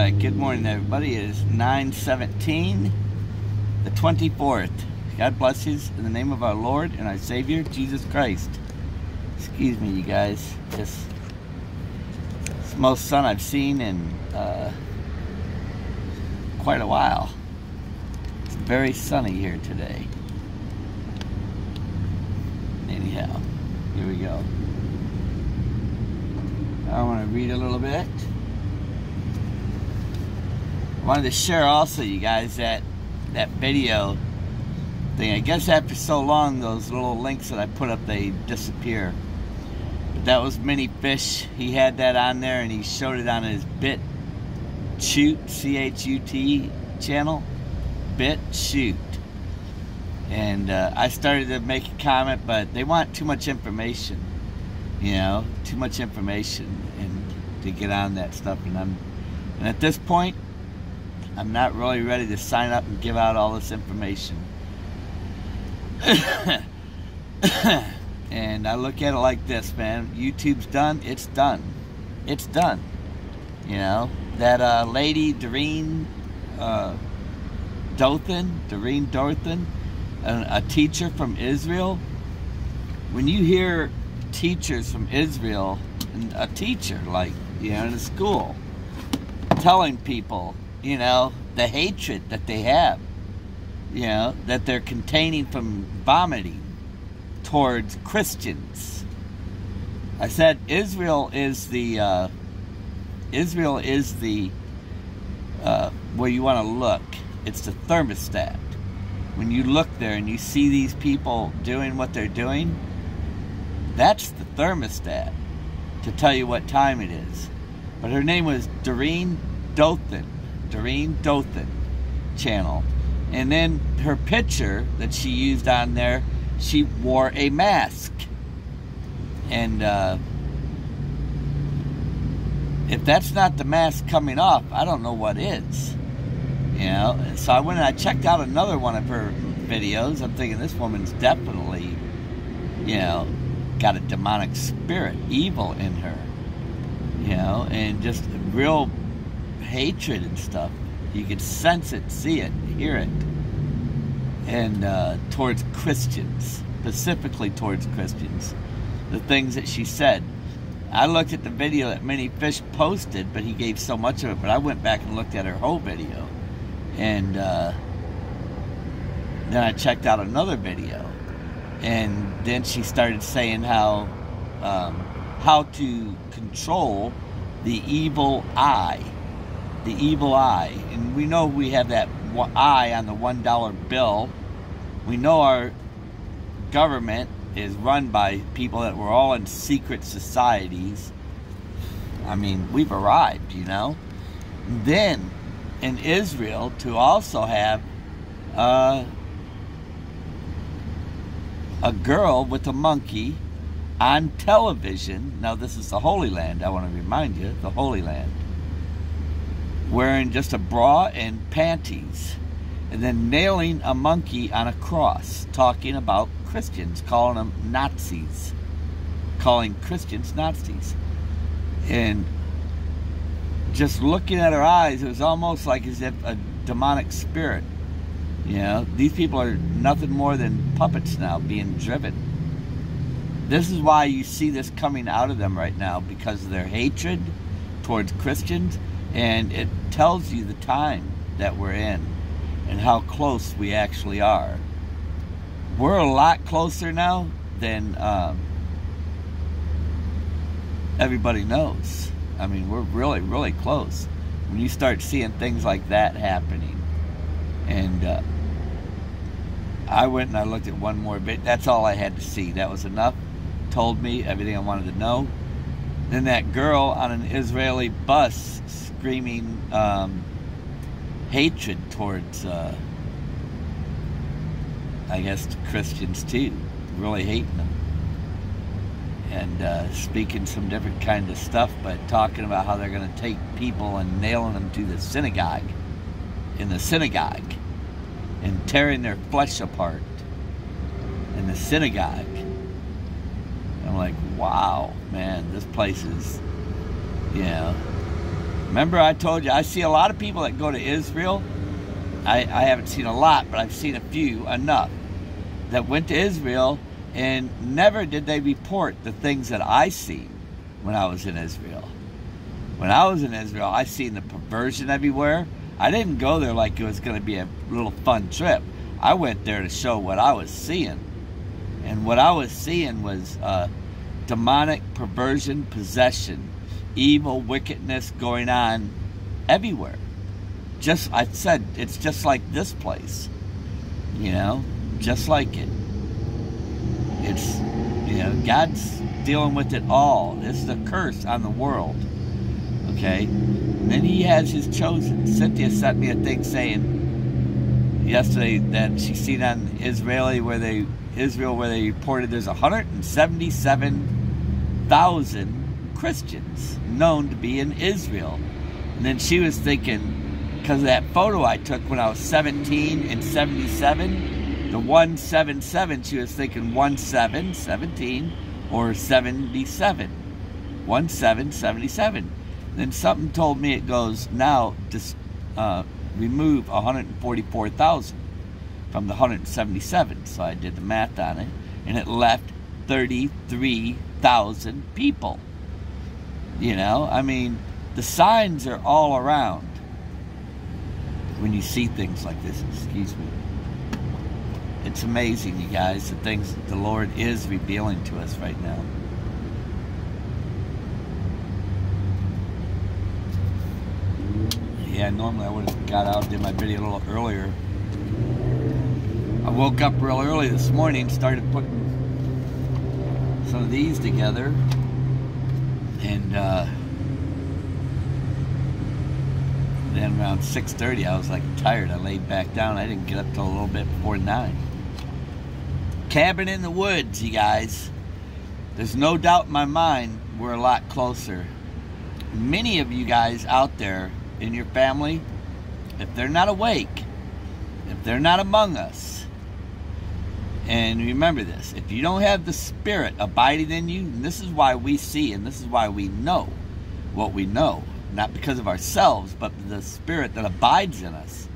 Alright, good morning everybody. It is 917, the 24th. God bless you in the name of our Lord and our Savior, Jesus Christ. Excuse me, you guys. Just, it's the most sun I've seen in uh, quite a while. It's very sunny here today. Anyhow, here we go. I want to read a little bit wanted to share also you guys that that video thing. I guess after so long those little links that I put up they disappear. But that was mini fish. He had that on there and he showed it on his bit shoot C H U T channel. Bit shoot. And uh, I started to make a comment, but they want too much information. You know, too much information and to get on that stuff and I'm and at this point I'm not really ready to sign up and give out all this information. and I look at it like this, man. YouTube's done. It's done. It's done. You know, that uh, lady, Doreen uh, Dothan, Doreen Dothan, a, a teacher from Israel. When you hear teachers from Israel, and a teacher, like, you know, in a school, telling people you know, the hatred that they have, you know, that they're containing from vomiting towards Christians. I said Israel is the uh, Israel is the uh, where you want to look. It's the thermostat. When you look there and you see these people doing what they're doing, that's the thermostat to tell you what time it is. But her name was Doreen Dothan Doreen Dothan channel. And then her picture that she used on there, she wore a mask. And uh, if that's not the mask coming off, I don't know what is. You know, so I went and I checked out another one of her videos. I'm thinking this woman's definitely, you know, got a demonic spirit, evil in her. You know, and just real hatred and stuff. You could sense it, see it, hear it. And uh, towards Christians, specifically towards Christians, the things that she said. I looked at the video that Mini Fish posted, but he gave so much of it. But I went back and looked at her whole video, and uh, then I checked out another video, and then she started saying how um, how to control the evil eye the evil eye. And we know we have that eye on the $1 bill. We know our government is run by people that were all in secret societies. I mean, we've arrived, you know. Then in Israel to also have uh, a girl with a monkey on television. Now, this is the Holy Land, I want to remind you, the Holy Land wearing just a bra and panties, and then nailing a monkey on a cross, talking about Christians, calling them Nazis, calling Christians Nazis. And just looking at her eyes, it was almost like as if a demonic spirit. You know, these people are nothing more than puppets now being driven. This is why you see this coming out of them right now because of their hatred towards Christians and it tells you the time that we're in and how close we actually are. We're a lot closer now than um, everybody knows. I mean, we're really, really close. When you start seeing things like that happening, and uh, I went and I looked at one more bit. That's all I had to see. That was enough. Told me everything I wanted to know. Then that girl on an Israeli bus screaming um, hatred towards, uh, I guess, Christians too, really hating them. And uh, speaking some different kind of stuff, but talking about how they're going to take people and nailing them to the synagogue, in the synagogue, and tearing their flesh apart in the synagogue. I'm like, wow, man, this place is, you know, Remember, I told you I see a lot of people that go to Israel. I, I haven't seen a lot, but I've seen a few enough that went to Israel and never did they report the things that I seen when I was in Israel. When I was in Israel, I seen the perversion everywhere. I didn't go there like it was going to be a little fun trip. I went there to show what I was seeing. And what I was seeing was uh, demonic perversion, possession, evil, wickedness going on everywhere. Just, I said, it's just like this place. You know, just like it. It's, you know, God's dealing with it all. This is a curse on the world. Okay? And then He has His chosen. Cynthia sent me a thing saying yesterday that she seen on Israeli where they Israel where they reported there's 177,000 Christians known to be in Israel. And then she was thinking, because of that photo I took when I was 17 and 77, the 177, she was thinking 17, 17, or 77. 1777. Then something told me it goes, now just uh, remove 144,000 from the 177. So I did the math on it, and it left 33,000 people. You know, I mean, the signs are all around when you see things like this. Excuse me. It's amazing, you guys, the things that the Lord is revealing to us right now. Yeah, normally I would have got out and did my video a little earlier. I woke up real early this morning, started putting some of these together and uh, then around 6.30 I was like tired. I laid back down. I didn't get up till a little bit before 9. Cabin in the woods, you guys. There's no doubt in my mind we're a lot closer. Many of you guys out there in your family, if they're not awake, if they're not among us, and remember this if you don't have the Spirit abiding in you, this is why we see and this is why we know what we know, not because of ourselves, but the Spirit that abides in us.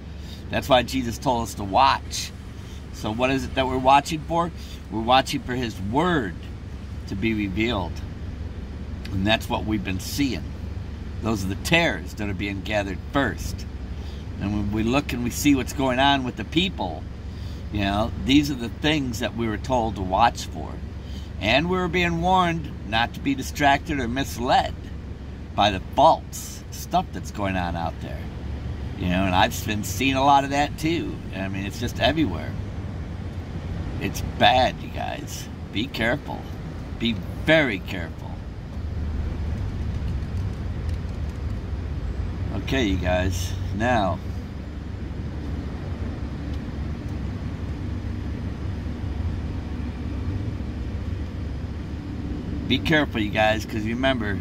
That's why Jesus told us to watch. So, what is it that we're watching for? We're watching for His Word to be revealed. And that's what we've been seeing. Those are the tares that are being gathered first. And when we look and we see what's going on with the people, you know, these are the things that we were told to watch for. And we were being warned not to be distracted or misled by the false stuff that's going on out there. You know, and I've been seeing a lot of that too. I mean, it's just everywhere. It's bad, you guys. Be careful. Be very careful. Okay, you guys. Now, be careful, you guys, because remember,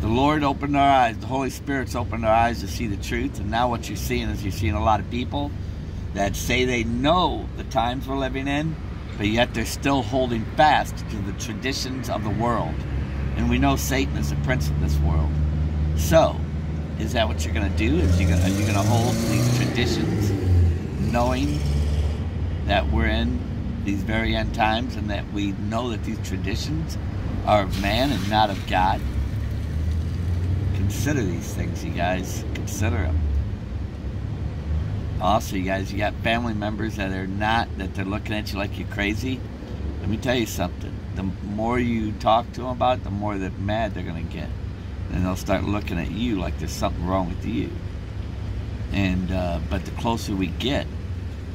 the Lord opened our eyes, the Holy Spirit's opened our eyes to see the truth, and now what you're seeing is you're seeing a lot of people that say they know the times we're living in, but yet they're still holding fast to the traditions of the world. And we know Satan is the prince of this world. So, is that what you're going to do? Is you gonna, are you going to hold these traditions knowing that we're in these very end times and that we know that these traditions are of man and not of God. Consider these things, you guys. Consider them. Also, you guys, you got family members that are not, that they're looking at you like you're crazy. Let me tell you something. The more you talk to them about it, the more that mad they're going to get. And they'll start looking at you like there's something wrong with you. And, uh, but the closer we get,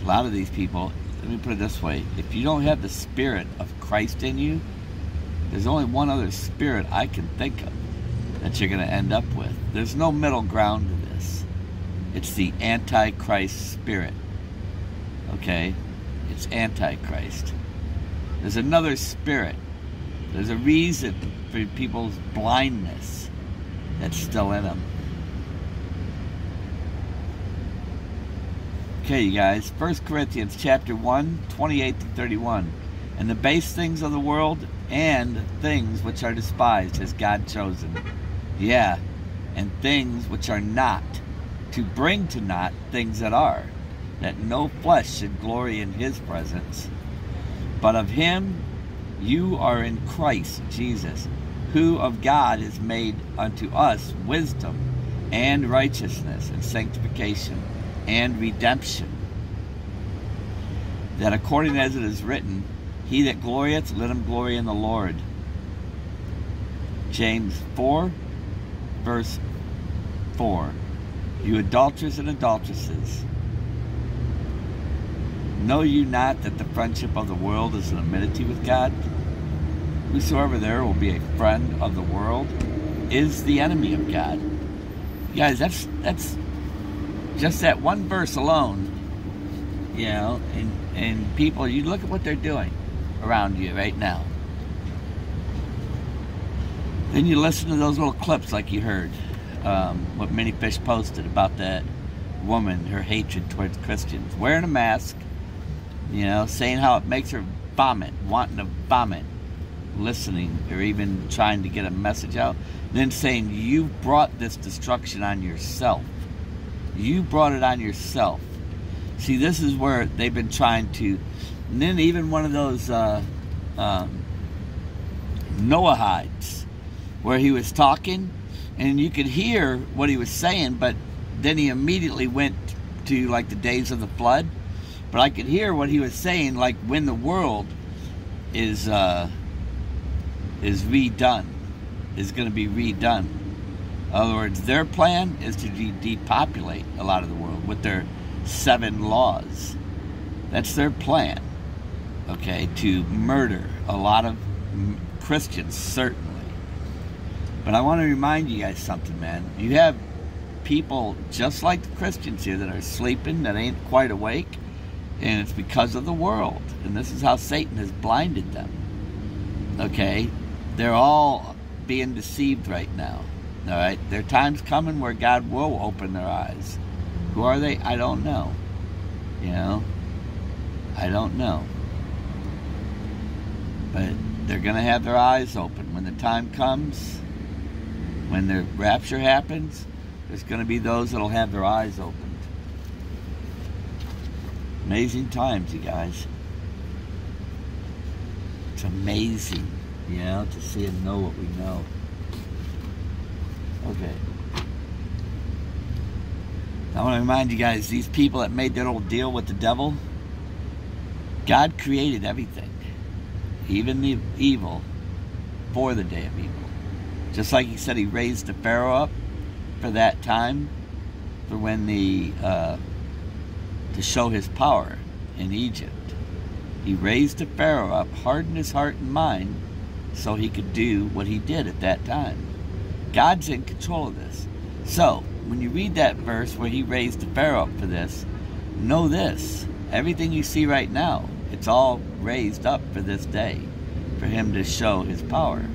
a lot of these people, let me put it this way if you don't have the spirit of Christ in you, there's only one other spirit I can think of that you're going to end up with. There's no middle ground to this. It's the Antichrist spirit. Okay? It's Antichrist. There's another spirit. There's a reason for people's blindness that's still in them. Okay, you guys, 1 Corinthians chapter 1, 28 to 31. And the base things of the world and things which are despised has God chosen. Yeah, and things which are not, to bring to naught things that are, that no flesh should glory in his presence. But of him you are in Christ Jesus, who of God is made unto us wisdom and righteousness and sanctification and redemption. That according as it is written, He that glorieth, let him glory in the Lord. James 4, verse 4. You adulterers and adulteresses, know you not that the friendship of the world is an enmity with God? Whosoever there will be a friend of the world is the enemy of God. Guys, that's that's just that one verse alone, you know, and and people, you look at what they're doing around you right now. Then you listen to those little clips like you heard, um, what Mini Fish posted about that woman, her hatred towards Christians, wearing a mask, you know, saying how it makes her vomit, wanting to vomit, listening, or even trying to get a message out, then saying, You brought this destruction on yourself. You brought it on yourself. See, this is where they've been trying to. And then even one of those uh, um, Noahides, where he was talking, and you could hear what he was saying, but then he immediately went to like the days of the flood. But I could hear what he was saying, like when the world is uh, is redone, is going to be redone. In other words, their plan is to de- depopulate a lot of the world with their seven laws. That's their plan. Okay, to murder a lot of Christians, certainly. But I want to remind you guys something, man. You have people just like the Christians here that are sleeping, that ain't quite awake, and it's because of the world. And this is how Satan has blinded them. Okay? They're all being deceived right now. All right? There are times coming where God will open their eyes. Who are they? I don't know. You know? I don't know. But they're going to have their eyes open. When the time comes, when the rapture happens, there's going to be those that'll have their eyes opened. Amazing times, you guys. It's amazing, you know, to see and know what we know. Okay. I want to remind you guys, these people that made their little deal with the devil, God created everything, even the evil, for the day of evil. Just like he said he raised the Pharaoh up for that time, for when the, uh, to show his power in Egypt. He raised the Pharaoh up, hardened his heart and mind, so he could do what he did at that time. God's in control of this. So, when you read that verse where he raised the Pharaoh up for this, know this. Everything you see right now, it's all raised up for this day, for him to show his power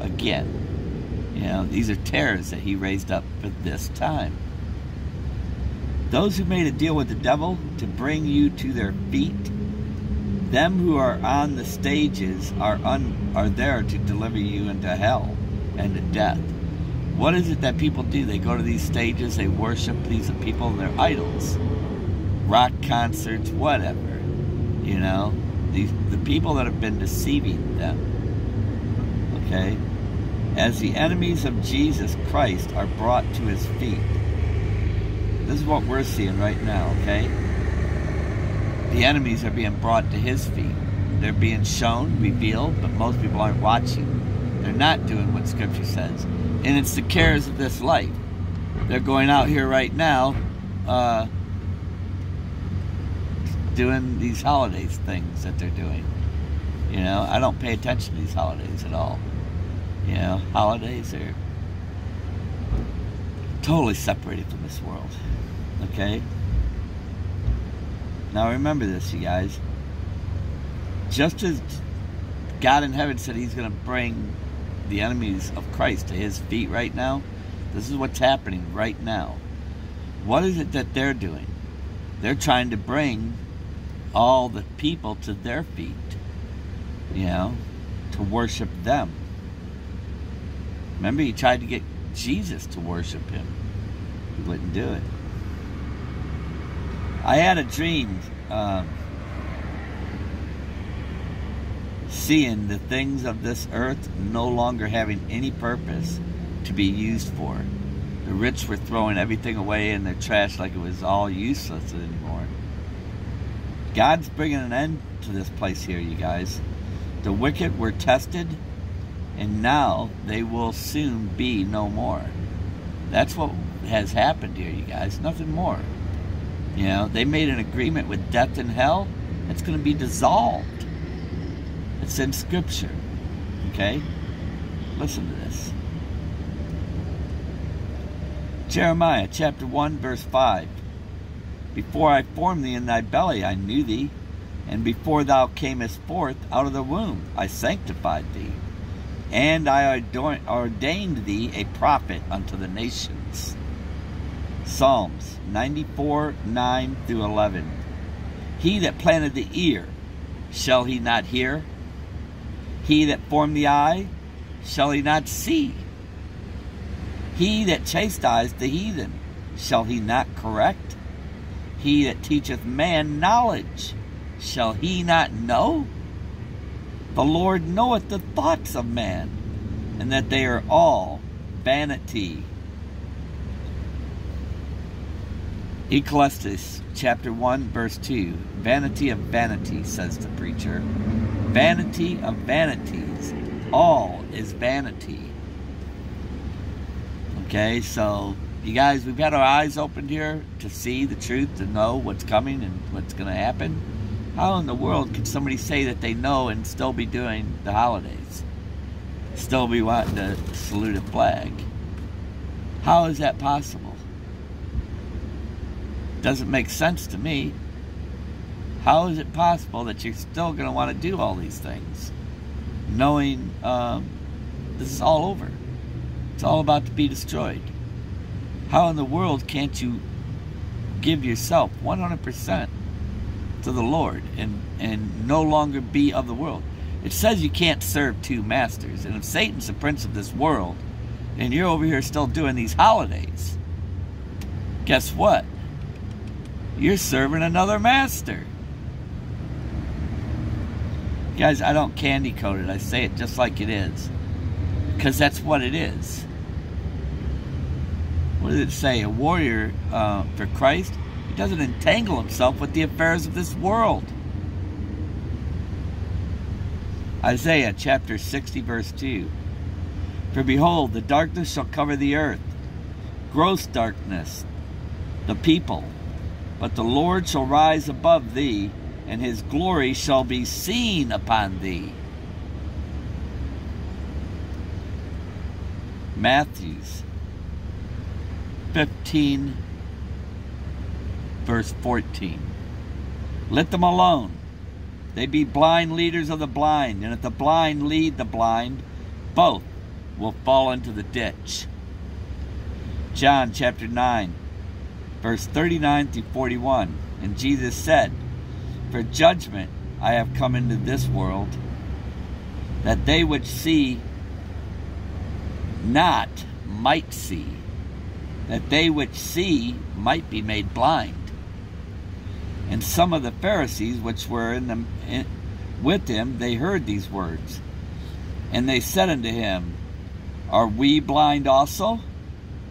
again. You know, these are terrors that he raised up for this time. Those who made a deal with the devil to bring you to their feet, them who are on the stages are un, are there to deliver you into hell and to death. What is it that people do? They go to these stages, they worship these people, they're idols. Rock concerts, whatever. You know, these the people that have been deceiving them. Okay? As the enemies of Jesus Christ are brought to his feet. This is what we're seeing right now, okay? The enemies are being brought to his feet. They're being shown, revealed, but most people aren't watching. They're not doing what Scripture says. And it's the cares of this life. They're going out here right now uh, doing these holidays things that they're doing. You know, I don't pay attention to these holidays at all. You know, holidays are totally separated from this world. Okay? Now remember this, you guys. Just as God in heaven said he's going to bring the enemies of Christ to his feet right now, this is what's happening right now. What is it that they're doing? They're trying to bring all the people to their feet, you know, to worship them. Remember, he tried to get Jesus to worship him. He wouldn't do it. I had a dream um, seeing the things of this earth no longer having any purpose to be used for. The rich were throwing everything away in their trash like it was all useless anymore. God's bringing an end to this place here, you guys. The wicked were tested, and now they will soon be no more. That's what has happened here, you guys. Nothing more. You know, they made an agreement with death and hell. It's going to be dissolved. It's in Scripture. Okay? Listen to this. Jeremiah chapter 1, verse 5. Before I formed thee in thy belly, I knew thee, and before thou camest forth out of the womb, I sanctified thee, and I ordained thee a prophet unto the nations. Psalms 94, 9 through 11. He that planted the ear, shall he not hear? He that formed the eye, shall he not see? He that chastised the heathen, shall he not correct? He that teacheth man knowledge, shall he not know? The Lord knoweth the thoughts of man, and that they are all vanity. Ecclesiastes chapter 1, verse 2 Vanity of vanity, says the preacher. Vanity of vanities. All is vanity. Okay, so you guys, we've had our eyes opened here to see the truth, to know what's coming and what's going to happen. How in the world can somebody say that they know and still be doing the holidays? Still be wanting to salute a flag? How is that possible? Doesn't make sense to me. How is it possible that you're still going to want to do all these things, knowing um, this is all over? It's all about to be destroyed. How in the world can't you give yourself 100% to the Lord and, and no longer be of the world? It says you can't serve two masters. And if Satan's the prince of this world and you're over here still doing these holidays, guess what? You're serving another master. Guys, I don't candy coat it. I say it just like it is. Because that's what it is what does it say? A warrior uh, for Christ, he doesn't entangle himself with the affairs of this world. Isaiah chapter 60, verse 2. For behold, the darkness shall cover the earth, gross darkness, the people. But the Lord shall rise above thee, and his glory shall be seen upon thee. Matthews 15, verse 14. Let them alone. They be blind leaders of the blind, and if the blind lead the blind, both will fall into the ditch. John chapter 9, verse 39 through 41. And Jesus said, For judgment I have come into this world, that they which see not might see that they which see might be made blind. And some of the Pharisees which were in them, in, with him, they heard these words. And they said unto him, Are we blind also?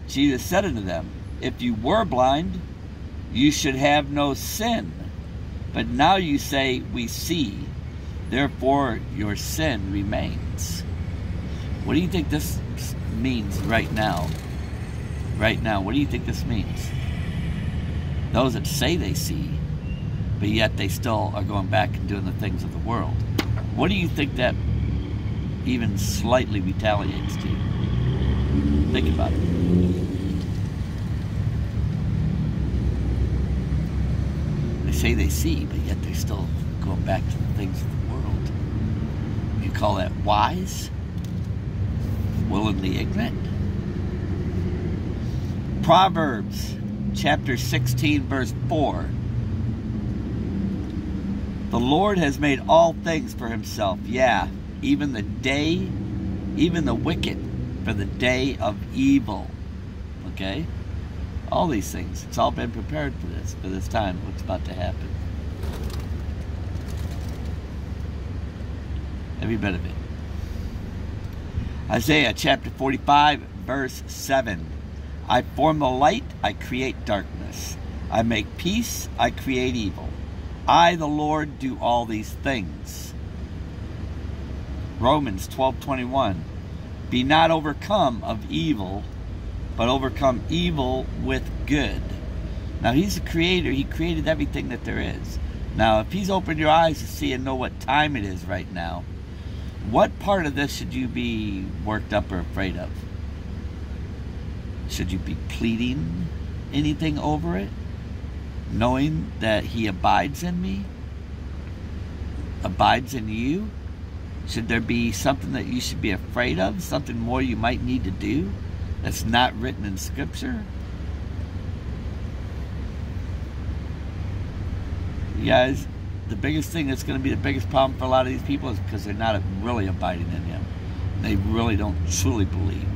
Jesus said unto them, If you were blind, you should have no sin. But now you say, We see, therefore your sin remains. What do you think this means right now? right now. What do you think this means? Those that say they see, but yet they still are going back and doing the things of the world. What do you think that even slightly retaliates to? Think about it. They say they see, but yet they're still going back to the things of the world. You call that wise? Willingly ignorant? Proverbs chapter 16, verse 4. The Lord has made all things for himself. Yeah, even the day, even the wicked for the day of evil. Okay? All these things. It's all been prepared for this, for this time, what's about to happen. Every bit of it. Isaiah chapter 45, verse 7. I form the light, I create darkness. I make peace, I create evil. I, the Lord, do all these things. Romans 12:21 Be not overcome of evil, but overcome evil with good. Now he's the creator, he created everything that there is. Now if he's opened your eyes to see and know what time it is right now, what part of this should you be worked up or afraid of? Should you be pleading anything over it? Knowing that he abides in me? Abides in you? Should there be something that you should be afraid of? Something more you might need to do that's not written in Scripture? You guys, the biggest thing that's going to be the biggest problem for a lot of these people is because they're not really abiding in Him. They really don't truly believe.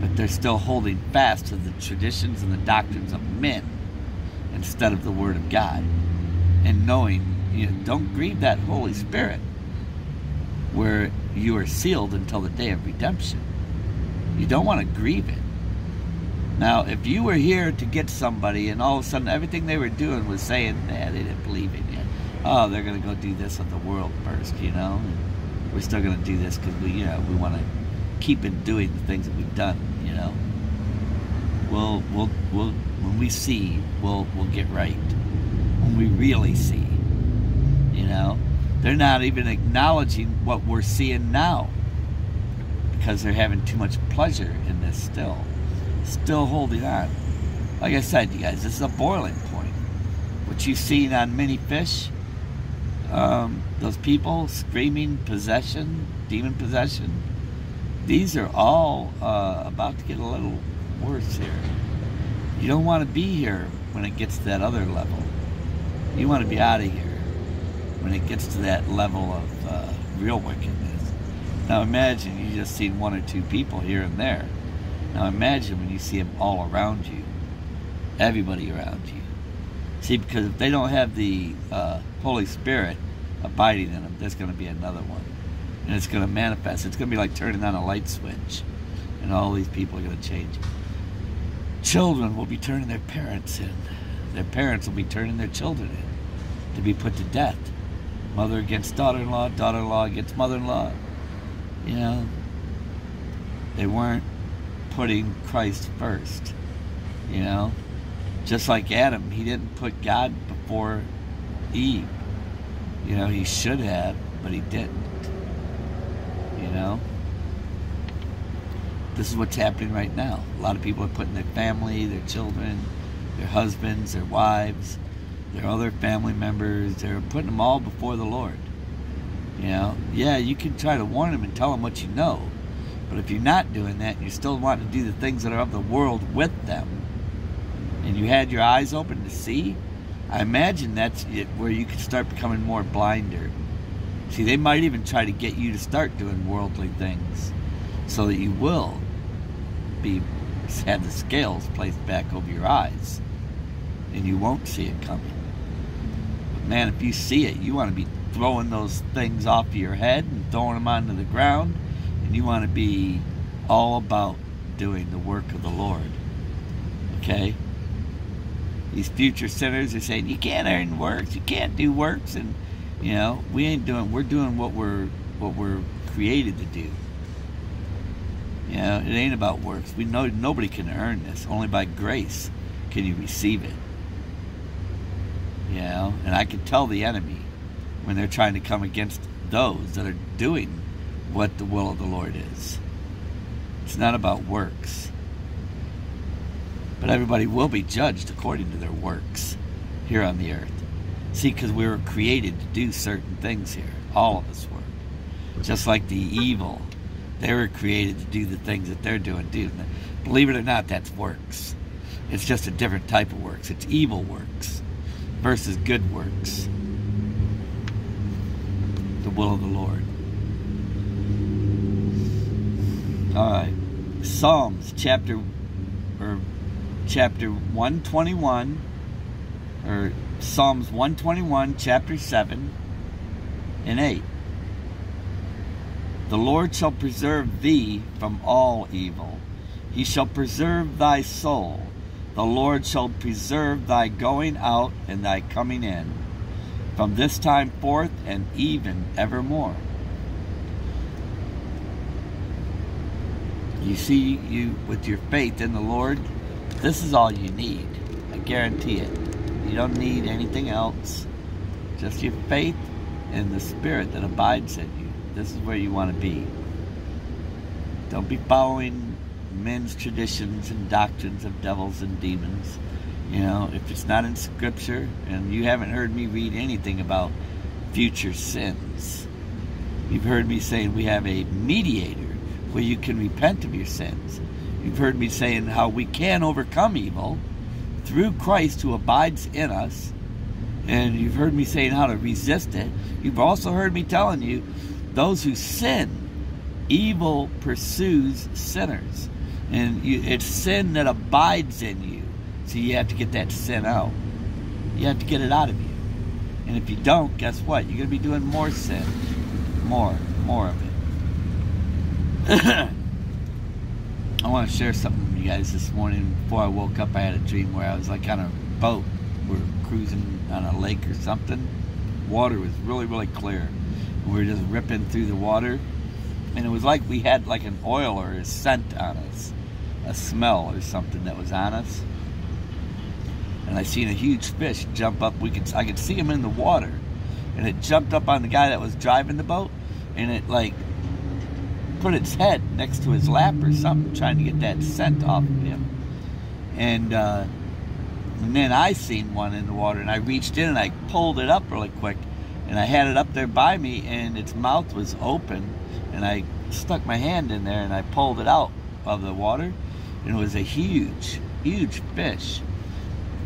But they're still holding fast to the traditions and the doctrines of men instead of the Word of God. And knowing, you know, don't grieve that Holy Spirit where you are sealed until the day of redemption. You don't want to grieve it. Now, if you were here to get somebody and all of a sudden everything they were doing was saying, nah, they didn't believe in you. Oh, they're going to go do this with the world first, you know? And we're still going to do this because we, you know, we want to keep in doing the things that we've done, you know? We'll, we'll, we'll, when we see, we'll, we'll get right. When we really see, you know? They're not even acknowledging what we're seeing now because they're having too much pleasure in this still. Still holding on. Like I said, you guys, this is a boiling point. What you've seen on Mini Fish, um, those people screaming possession, demon possession, these are all uh, about to get a little worse here. You don't want to be here when it gets to that other level. You want to be out of here when it gets to that level of uh, real wickedness. Now imagine you just seen one or two people here and there. Now imagine when you see them all around you, everybody around you. See, because if they don't have the uh, Holy Spirit abiding in them, there's going to be another one. And it's going to manifest. It's going to be like turning on a light switch. And all these people are going to change. Children will be turning their parents in. Their parents will be turning their children in to be put to death mother against daughter-in-law, daughter-in-law against mother-in-law. You know, they weren't putting Christ first. You know, just like Adam, he didn't put God before Eve. You know, he should have, but he didn't. You know, this is what's happening right now. A lot of people are putting their family, their children, their husbands, their wives, their other family members. They're putting them all before the Lord. You know, yeah, you can try to warn them and tell them what you know, but if you're not doing that, and you still want to do the things that are of the world with them, and you had your eyes open to see, I imagine that's it where you could start becoming more blinder. See, they might even try to get you to start doing worldly things, so that you will be have the scales placed back over your eyes, and you won't see it coming. But man, if you see it, you want to be throwing those things off of your head and throwing them onto the ground, and you want to be all about doing the work of the Lord. Okay? These future sinners are saying, you can't earn works, you can't do works, and, you know, we ain't doing, we're doing what we're, what we're created to do. You know, it ain't about works. We know nobody can earn this. Only by grace can you receive it. You know, and I can tell the enemy when they're trying to come against those that are doing what the will of the Lord is. It's not about works. But everybody will be judged according to their works here on the earth. See, because we were created to do certain things here. All of us were. Just like the evil, they were created to do the things that they're doing. Do believe it or not, that's works. It's just a different type of works. It's evil works versus good works. The will of the Lord. All right. Psalms chapter or chapter 121 or Psalms 121 chapter 7 and 8. The Lord shall preserve thee from all evil. He shall preserve thy soul. The Lord shall preserve thy going out and thy coming in, from this time forth and even evermore. You see, you with your faith in the Lord, this is all you need. I guarantee it. You don't need anything else. Just your faith and the Spirit that abides in you. This is where you want to be. Don't be following men's traditions and doctrines of devils and demons. You know, if it's not in Scripture, and you haven't heard me read anything about future sins, you've heard me saying we have a mediator where you can repent of your sins. You've heard me saying how we can overcome evil through Christ who abides in us. And you've heard me saying how to resist it. You've also heard me telling you those who sin, evil pursues sinners. And you, it's sin that abides in you. So you have to get that sin out. You have to get it out of you. And if you don't, guess what? You're going to be doing more sin. More, more of it. I want to share something with you guys this morning. Before I woke up, I had a dream where I was like on a boat. We are cruising on a lake or something. Water was really, really clear we were just ripping through the water. And it was like we had like an oil or a scent on us, a smell or something that was on us. And I seen a huge fish jump up. We could I could see him in the water, and it jumped up on the guy that was driving the boat, and it like put its head next to his lap or something, trying to get that scent off of him. And, uh, and then I seen one in the water, and I reached in and I pulled it up really quick, and I had it up there by me, and its mouth was open, and I stuck my hand in there and I pulled it out of the water, and it was a huge, huge fish,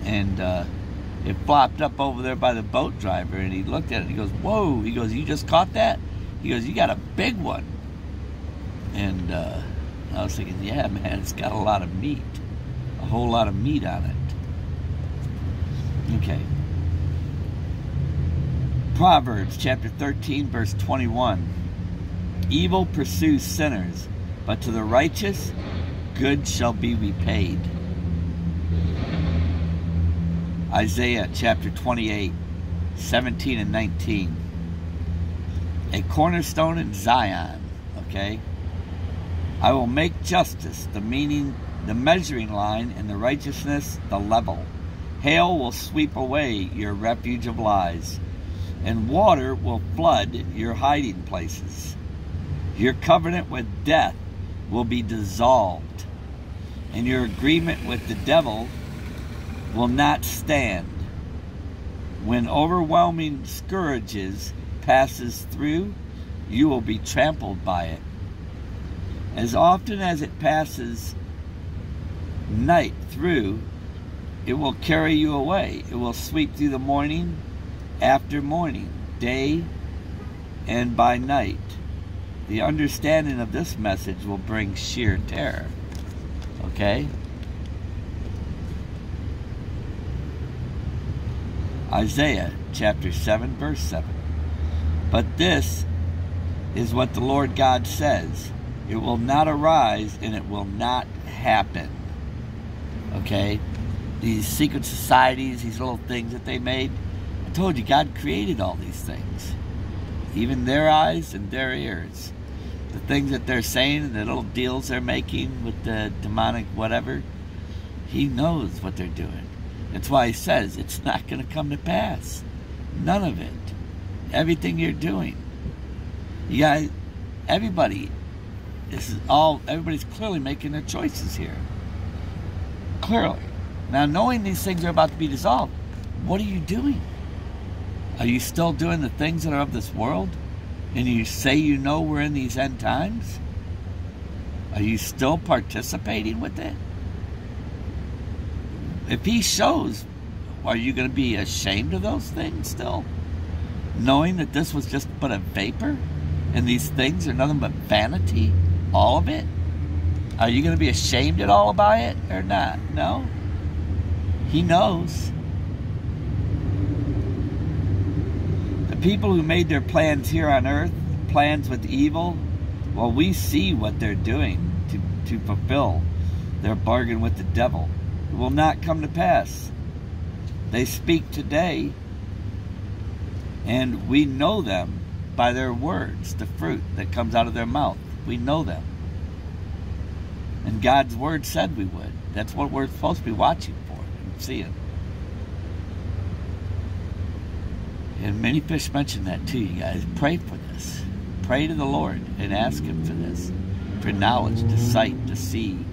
and uh, it flopped up over there by the boat driver, and he looked at it. He goes, "Whoa!" He goes, "You just caught that?" He goes, "You got a big one," and uh, I was thinking, "Yeah, man, it's got a lot of meat, a whole lot of meat on it." Okay. Proverbs chapter 13, verse 21. Evil pursues sinners, but to the righteous, good shall be repaid. Isaiah chapter 28, 17 and 19. A cornerstone in Zion, okay? I will make justice the meaning, the measuring line, and the righteousness the level. Hail will sweep away your refuge of lies and water will flood your hiding places. Your covenant with death will be dissolved, and your agreement with the devil will not stand. When overwhelming scourges passes through, you will be trampled by it. As often as it passes night through, it will carry you away. It will sweep through the morning after morning, day and by night. The understanding of this message will bring sheer terror. Okay? Isaiah chapter 7, verse 7. But this is what the Lord God says it will not arise and it will not happen. Okay? These secret societies, these little things that they made, I told you, God created all these things. Even their eyes and their ears. The things that they're saying and the little deals they're making with the demonic whatever, He knows what they're doing. That's why He says it's not going to come to pass. None of it. Everything you're doing. You got everybody. This is all, everybody's clearly making their choices here. Clearly. Now, knowing these things are about to be dissolved, what are you doing? Are you still doing the things that are of this world? And you say you know we're in these end times? Are you still participating with it? If he shows, are you going to be ashamed of those things still? Knowing that this was just but a vapor? And these things are nothing but vanity? All of it? Are you going to be ashamed at all by it or not? No. He knows. The people who made their plans here on earth, plans with evil, well, we see what they're doing to, to fulfill their bargain with the devil. Will not come to pass. They speak today, and we know them by their words, the fruit that comes out of their mouth. We know them. And God's word said we would. That's what we're supposed to be watching for and seeing. And Mini Fish mentioned that too, you guys. Pray for this. Pray to the Lord and ask Him for this. For knowledge, to sight, to see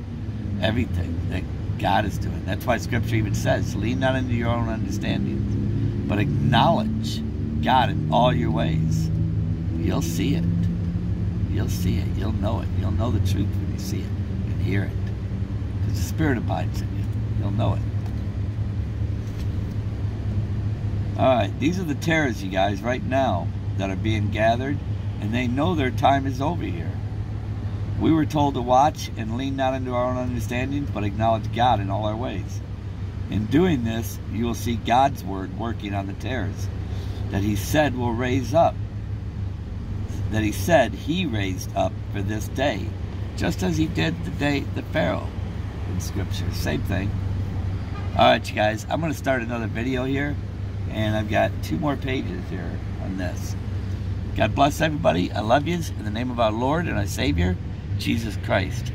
everything that God is doing. That's why Scripture even says, lean not into your own understanding, but acknowledge God in all your ways. You'll see it. You'll see it. You'll know it. You'll know the truth when you see it and hear it. Because the Spirit abides in you. You'll know it. Alright, these are the tares, you guys, right now that are being gathered, and they know their time is over here. We were told to watch and lean not into our own understandings, but acknowledge God in all our ways. In doing this, you will see God's word working on the tares that He said will raise up, that He said He raised up for this day, just as He did the day the Pharaoh in Scripture. Same thing. All right, you guys, I'm going to start another video here, and I've got two more pages here on this. God bless everybody. I love yous in the name of our Lord and our Savior, Jesus Christ.